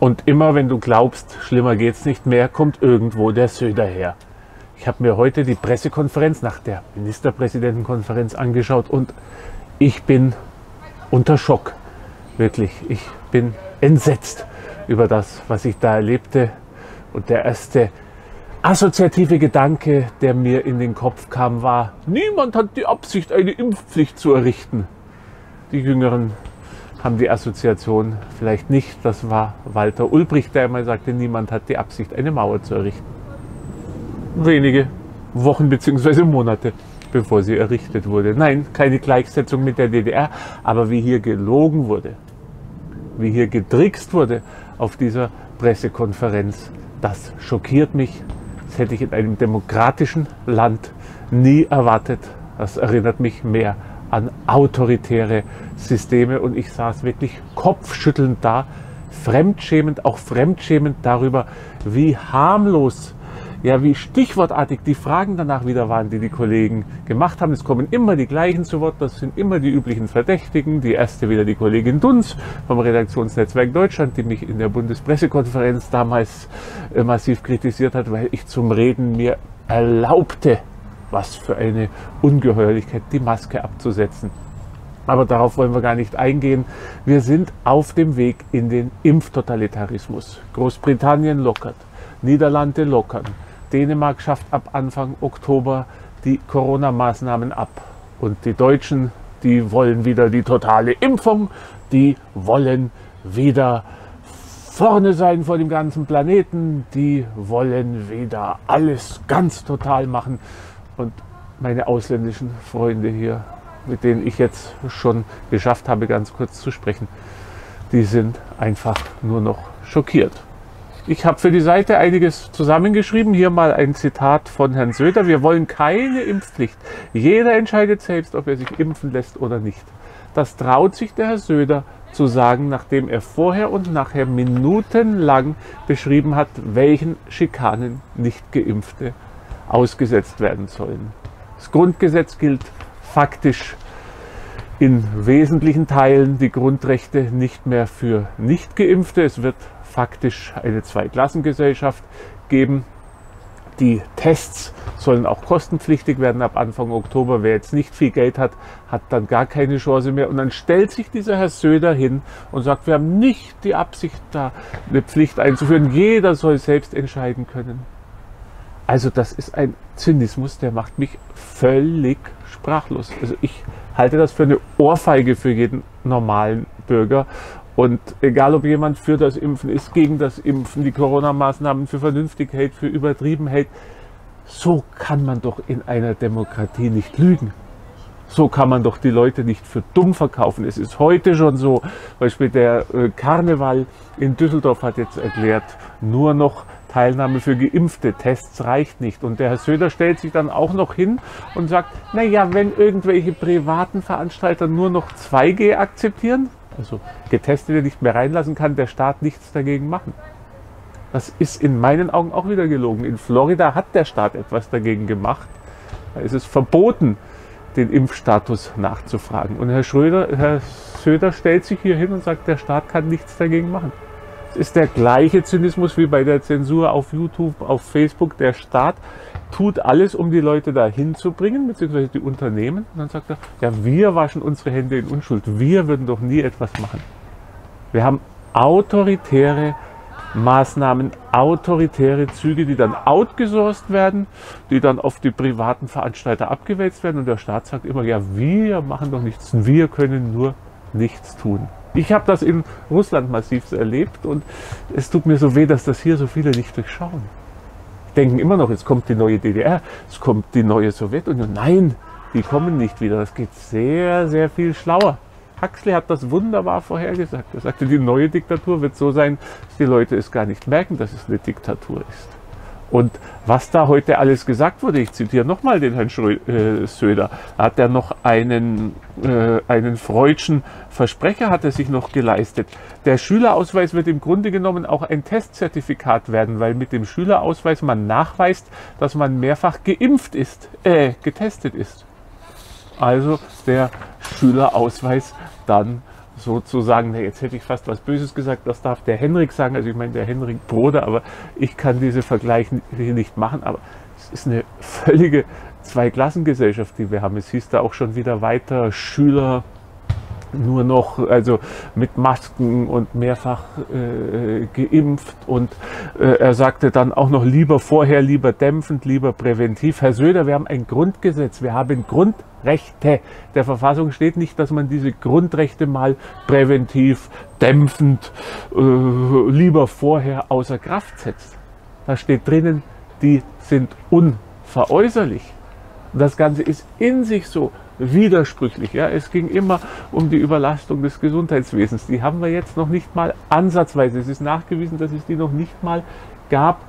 Und immer wenn du glaubst, schlimmer geht's nicht mehr, kommt irgendwo der Söder her. Ich habe mir heute die Pressekonferenz nach der Ministerpräsidentenkonferenz angeschaut und ich bin unter Schock. Wirklich, ich bin entsetzt über das, was ich da erlebte. Und der erste assoziative Gedanke, der mir in den Kopf kam, war, niemand hat die Absicht, eine Impfpflicht zu errichten. Die Jüngeren haben die Assoziation vielleicht nicht. Das war Walter Ulbricht, der einmal sagte, niemand hat die Absicht, eine Mauer zu errichten. Wenige Wochen bzw. Monate bevor sie errichtet wurde. Nein, keine Gleichsetzung mit der DDR, aber wie hier gelogen wurde, wie hier getrickst wurde auf dieser Pressekonferenz, das schockiert mich. Das hätte ich in einem demokratischen Land nie erwartet. Das erinnert mich mehr an autoritäre Systeme und ich saß wirklich kopfschüttelnd da, fremdschämend, auch fremdschämend darüber, wie harmlos ja, wie stichwortartig die Fragen danach wieder waren, die die Kollegen gemacht haben. Es kommen immer die gleichen zu Wort, das sind immer die üblichen Verdächtigen. Die erste wieder die Kollegin Dunz vom Redaktionsnetzwerk Deutschland, die mich in der Bundespressekonferenz damals äh, massiv kritisiert hat, weil ich zum Reden mir erlaubte, was für eine Ungeheuerlichkeit, die Maske abzusetzen. Aber darauf wollen wir gar nicht eingehen. Wir sind auf dem Weg in den Impftotalitarismus. Großbritannien lockert, Niederlande lockern, Dänemark schafft ab Anfang Oktober die Corona-Maßnahmen ab. Und die Deutschen, die wollen wieder die totale Impfung, die wollen wieder vorne sein vor dem ganzen Planeten, die wollen wieder alles ganz total machen. Und meine ausländischen Freunde hier, mit denen ich jetzt schon geschafft habe, ganz kurz zu sprechen, die sind einfach nur noch schockiert. Ich habe für die Seite einiges zusammengeschrieben. Hier mal ein Zitat von Herrn Söder. Wir wollen keine Impfpflicht. Jeder entscheidet selbst, ob er sich impfen lässt oder nicht. Das traut sich der Herr Söder zu sagen, nachdem er vorher und nachher minutenlang beschrieben hat, welchen Schikanen nicht geimpfte ausgesetzt werden sollen. Das Grundgesetz gilt faktisch in wesentlichen Teilen die Grundrechte nicht mehr für Nichtgeimpfte. Es wird faktisch eine Zweiklassengesellschaft geben. Die Tests sollen auch kostenpflichtig werden ab Anfang Oktober. Wer jetzt nicht viel Geld hat, hat dann gar keine Chance mehr. Und dann stellt sich dieser Herr Söder hin und sagt, wir haben nicht die Absicht, da eine Pflicht einzuführen. Jeder soll selbst entscheiden können. Also das ist ein Zynismus, der macht mich völlig sprachlos. Also ich halte das für eine Ohrfeige für jeden normalen Bürger. Und egal, ob jemand für das Impfen ist, gegen das Impfen, die Corona-Maßnahmen für vernünftig hält, für übertrieben hält, so kann man doch in einer Demokratie nicht lügen. So kann man doch die Leute nicht für dumm verkaufen. Es ist heute schon so, Beispiel der äh, Karneval in Düsseldorf hat jetzt erklärt, nur noch Teilnahme für geimpfte Tests reicht nicht. Und der Herr Söder stellt sich dann auch noch hin und sagt, naja, wenn irgendwelche privaten Veranstalter nur noch 2G akzeptieren, also Getestete nicht mehr reinlassen, kann der Staat nichts dagegen machen. Das ist in meinen Augen auch wieder gelogen. In Florida hat der Staat etwas dagegen gemacht. Da ist es verboten, den Impfstatus nachzufragen. Und Herr, Schröder, Herr Söder stellt sich hier hin und sagt, der Staat kann nichts dagegen machen. Ist der gleiche Zynismus wie bei der Zensur auf YouTube, auf Facebook. Der Staat tut alles, um die Leute dahin zu bringen, beziehungsweise die Unternehmen. Und dann sagt er, ja, wir waschen unsere Hände in Unschuld. Wir würden doch nie etwas machen. Wir haben autoritäre Maßnahmen, autoritäre Züge, die dann outgesourced werden, die dann auf die privaten Veranstalter abgewälzt werden. Und der Staat sagt immer, ja, wir machen doch nichts, wir können nur nichts tun. Ich habe das in Russland massiv erlebt und es tut mir so weh, dass das hier so viele nicht durchschauen denken immer noch, es kommt die neue DDR, es kommt die neue Sowjetunion. Nein, die kommen nicht wieder. Das geht sehr, sehr viel schlauer. Huxley hat das wunderbar vorhergesagt. Er sagte, die neue Diktatur wird so sein, dass die Leute es gar nicht merken, dass es eine Diktatur ist. Und was da heute alles gesagt wurde, ich zitiere nochmal den Herrn Schrö äh, Söder, hat er noch einen, äh, einen freudschen Versprecher hat er sich noch geleistet. Der Schülerausweis wird im Grunde genommen auch ein Testzertifikat werden, weil mit dem Schülerausweis man nachweist, dass man mehrfach geimpft ist, äh, getestet ist. also der Schülerausweis dann sozusagen, jetzt hätte ich fast was Böses gesagt, das darf der Henrik sagen, also ich meine der Henrik Bruder, aber ich kann diese Vergleiche nicht machen, aber es ist eine völlige Zweiklassengesellschaft, die wir haben. Es hieß da auch schon wieder weiter Schüler nur noch also mit Masken und mehrfach äh, geimpft und äh, er sagte dann auch noch lieber vorher, lieber dämpfend, lieber präventiv. Herr Söder, wir haben ein Grundgesetz, wir haben Grundrechte. Der Verfassung steht nicht, dass man diese Grundrechte mal präventiv, dämpfend, äh, lieber vorher außer Kraft setzt. Da steht drinnen, die sind unveräußerlich. Das Ganze ist in sich so widersprüchlich. Ja. Es ging immer um die Überlastung des Gesundheitswesens. Die haben wir jetzt noch nicht mal ansatzweise. Es ist nachgewiesen, dass es die noch nicht mal gab,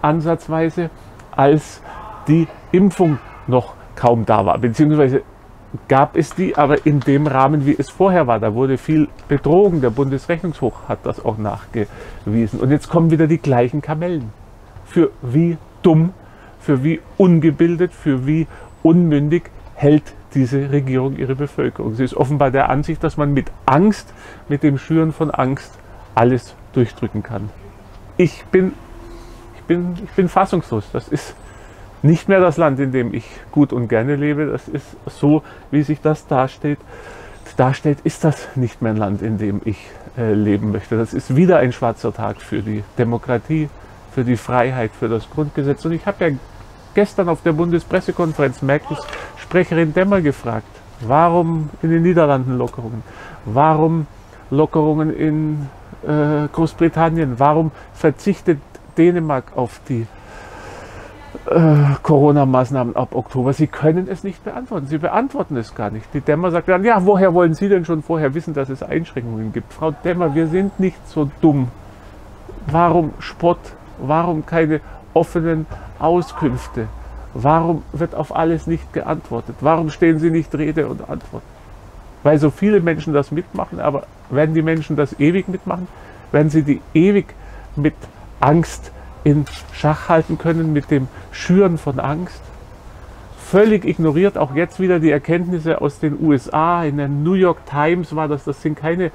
ansatzweise, als die Impfung noch kaum da war. Beziehungsweise gab es die, aber in dem Rahmen, wie es vorher war. Da wurde viel betrogen. Der Bundesrechnungshof hat das auch nachgewiesen. Und jetzt kommen wieder die gleichen Kamellen. Für wie dumm, für wie ungebildet, für wie unmündig hält diese Regierung ihre Bevölkerung. Sie ist offenbar der Ansicht, dass man mit Angst, mit dem Schüren von Angst alles durchdrücken kann. Ich bin, ich bin, ich bin fassungslos. Das ist nicht mehr das Land, in dem ich gut und gerne lebe. Das ist so, wie sich das darstellt. Darstellt, ist das nicht mehr ein Land, in dem ich äh, leben möchte. Das ist wieder ein schwarzer Tag für die Demokratie, für die Freiheit, für das Grundgesetz. Und ich habe ja gestern auf der Bundespressekonferenz Merkels Sprecherin Demmer gefragt, warum in den Niederlanden Lockerungen, warum Lockerungen in äh, Großbritannien, warum verzichtet Dänemark auf die äh, Corona-Maßnahmen ab Oktober. Sie können es nicht beantworten. Sie beantworten es gar nicht. Die Dämmer sagt dann, ja, woher wollen Sie denn schon vorher wissen, dass es Einschränkungen gibt? Frau Dämmer, wir sind nicht so dumm. Warum Spott? Warum keine offenen Auskünfte? Warum wird auf alles nicht geantwortet? Warum stehen Sie nicht Rede und Antwort? Weil so viele Menschen das mitmachen, aber werden die Menschen das ewig mitmachen? Werden sie die ewig mit Angst in Schach halten können, mit dem Schüren von Angst? Völlig ignoriert auch jetzt wieder die Erkenntnisse aus den USA. In der New York Times war das, das sind keine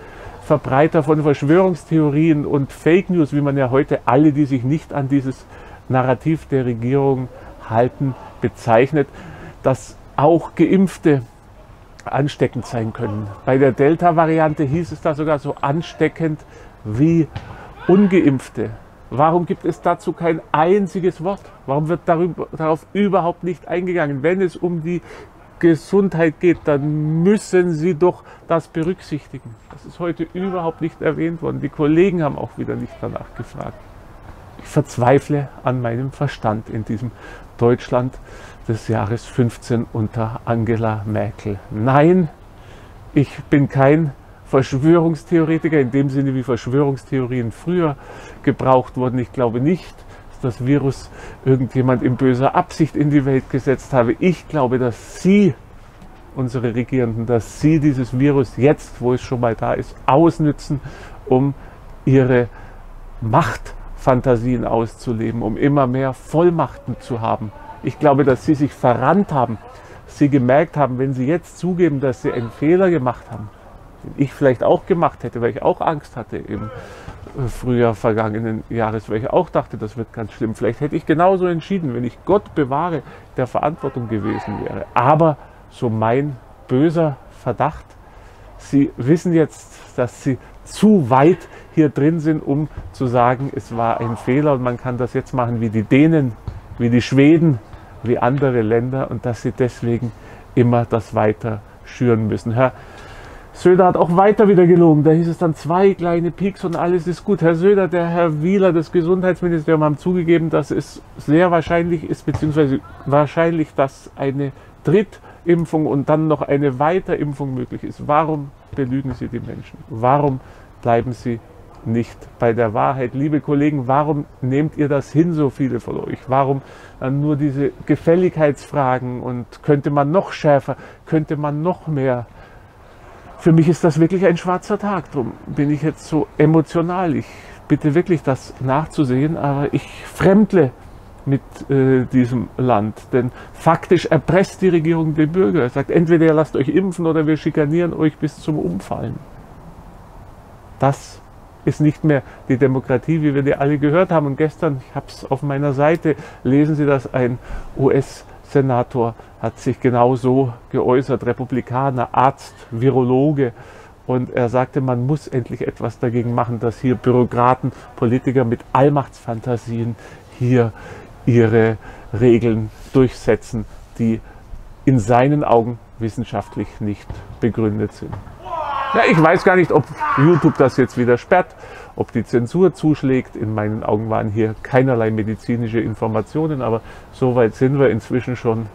Verbreiter von Verschwörungstheorien und Fake News, wie man ja heute alle, die sich nicht an dieses Narrativ der Regierung halten, bezeichnet, dass auch Geimpfte ansteckend sein können. Bei der Delta-Variante hieß es da sogar so ansteckend wie ungeimpfte. Warum gibt es dazu kein einziges Wort? Warum wird darüber, darauf überhaupt nicht eingegangen? Wenn es um die Gesundheit geht, dann müssen Sie doch das berücksichtigen. Das ist heute überhaupt nicht erwähnt worden. Die Kollegen haben auch wieder nicht danach gefragt. Verzweifle an meinem Verstand in diesem Deutschland des Jahres 15 unter Angela Merkel. Nein, ich bin kein Verschwörungstheoretiker in dem Sinne, wie Verschwörungstheorien früher gebraucht wurden. Ich glaube nicht, dass das Virus irgendjemand in böser Absicht in die Welt gesetzt habe. Ich glaube, dass Sie, unsere Regierenden, dass Sie dieses Virus jetzt, wo es schon mal da ist, ausnützen, um Ihre Macht Fantasien auszuleben, um immer mehr Vollmachten zu haben. Ich glaube, dass sie sich verrannt haben, sie gemerkt haben, wenn sie jetzt zugeben, dass sie einen Fehler gemacht haben, den ich vielleicht auch gemacht hätte, weil ich auch Angst hatte im äh, Frühjahr vergangenen Jahres, weil ich auch dachte, das wird ganz schlimm. Vielleicht hätte ich genauso entschieden, wenn ich Gott bewahre, der Verantwortung gewesen wäre. Aber so mein böser Verdacht, Sie wissen jetzt, dass Sie zu weit hier drin sind, um zu sagen, es war ein Fehler und man kann das jetzt machen wie die Dänen, wie die Schweden, wie andere Länder und dass sie deswegen immer das weiter schüren müssen. Herr Söder hat auch weiter wieder gelogen. Da hieß es dann zwei kleine Peaks und alles ist gut. Herr Söder, der Herr Wieler, das Gesundheitsministerium haben zugegeben, dass es sehr wahrscheinlich ist, beziehungsweise wahrscheinlich, dass eine Drittimpfung und dann noch eine Weiterimpfung möglich ist. Warum belügen Sie die Menschen? Warum bleiben Sie nicht bei der Wahrheit. Liebe Kollegen, warum nehmt ihr das hin, so viele von euch? Warum nur diese Gefälligkeitsfragen und könnte man noch schärfer, könnte man noch mehr? Für mich ist das wirklich ein schwarzer Tag. Darum bin ich jetzt so emotional. Ich bitte wirklich, das nachzusehen, aber ich fremdle mit äh, diesem Land. Denn faktisch erpresst die Regierung den Bürger. Er sagt, entweder ihr lasst euch impfen oder wir schikanieren euch bis zum Umfallen. Das ist nicht mehr die Demokratie, wie wir die alle gehört haben. Und gestern, ich habe es auf meiner Seite, lesen Sie das, ein US-Senator hat sich genau so geäußert, Republikaner, Arzt, Virologe. Und er sagte, man muss endlich etwas dagegen machen, dass hier Bürokraten, Politiker mit Allmachtsfantasien hier ihre Regeln durchsetzen, die in seinen Augen wissenschaftlich nicht begründet sind. Ja, ich weiß gar nicht, ob YouTube das jetzt wieder sperrt, ob die Zensur zuschlägt. In meinen Augen waren hier keinerlei medizinische Informationen, aber so weit sind wir inzwischen schon.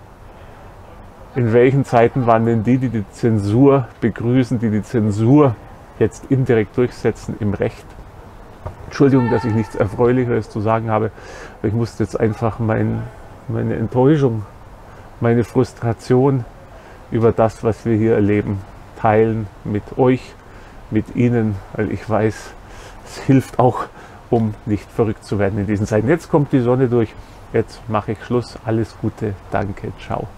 In welchen Zeiten waren denn die, die die Zensur begrüßen, die die Zensur jetzt indirekt durchsetzen im Recht? Entschuldigung, dass ich nichts Erfreulicheres zu sagen habe, aber ich musste jetzt einfach mein, meine Enttäuschung, meine Frustration über das, was wir hier erleben, teilen mit euch, mit Ihnen, weil ich weiß, es hilft auch, um nicht verrückt zu werden in diesen Zeiten. Jetzt kommt die Sonne durch, jetzt mache ich Schluss. Alles Gute, danke, ciao.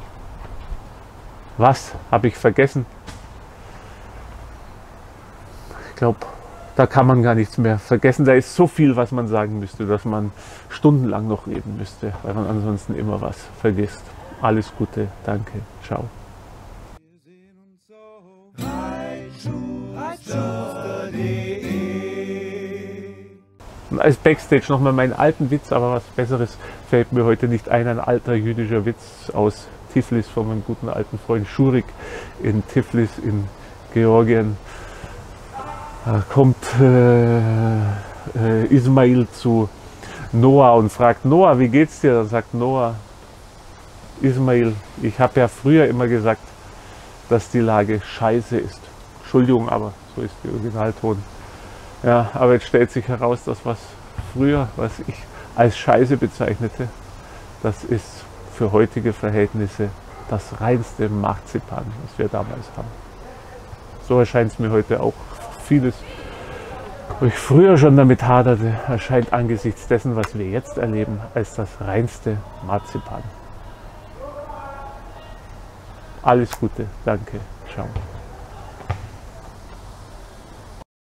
Was habe ich vergessen? Ich glaube, da kann man gar nichts mehr vergessen. Da ist so viel, was man sagen müsste, dass man stundenlang noch reden müsste, weil man ansonsten immer was vergisst. Alles Gute, danke, ciao. Als Backstage nochmal meinen alten Witz, aber was Besseres fällt mir heute nicht ein. Ein alter jüdischer Witz aus Tiflis von meinem guten alten Freund Schurik in Tiflis in Georgien. Da kommt äh, äh, Ismail zu Noah und fragt, Noah, wie geht's dir? Da sagt Noah, Ismail, ich habe ja früher immer gesagt, dass die Lage scheiße ist. Entschuldigung, aber so ist der Originalton. Ja, aber jetzt stellt sich heraus, dass was früher, was ich als Scheiße bezeichnete, das ist für heutige Verhältnisse das reinste Marzipan, was wir damals haben. So erscheint es mir heute auch vieles, wo ich früher schon damit haderte, erscheint angesichts dessen, was wir jetzt erleben, als das reinste Marzipan. Alles Gute, danke, ciao.